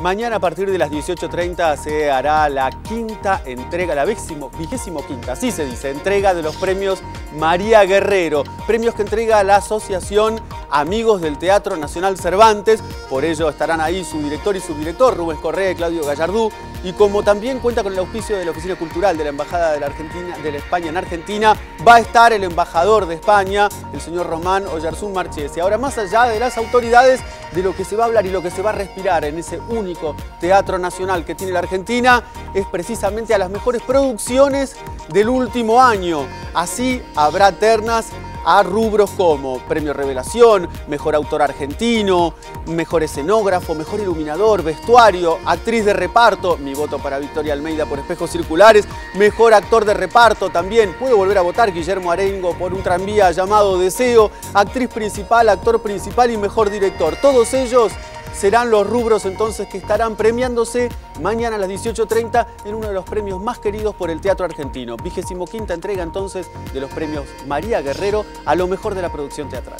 Mañana a partir de las 18.30 se hará la quinta entrega, la vigésimo, quinta, así se dice, entrega de los premios María Guerrero. Premios que entrega la Asociación Amigos del Teatro Nacional Cervantes. Por ello estarán ahí su director y subdirector, Rubén Correa y Claudio Gallardú. Y como también cuenta con el auspicio de la Oficina Cultural de la Embajada de la, Argentina, de España en Argentina, va a estar el embajador de España, el señor Román Oyarzún Marchesi. Ahora, más allá de las autoridades, de lo que se va a hablar y lo que se va a respirar en ese único teatro nacional que tiene la Argentina, es precisamente a las mejores producciones del último año. Así habrá ternas a rubros como Premio Revelación, Mejor Autor Argentino, Mejor Escenógrafo, Mejor Iluminador, Vestuario, Actriz de Reparto, mi voto para Victoria Almeida por Espejos Circulares, Mejor Actor de Reparto también, puedo volver a votar Guillermo Arengo por un tranvía llamado Deseo, Actriz Principal, Actor Principal y Mejor Director. Todos ellos serán los rubros entonces que estarán premiándose mañana a las 18.30 en uno de los premios más queridos por el teatro argentino. Vigésimo quinta entrega entonces de los premios María Guerrero a lo mejor de la producción teatral.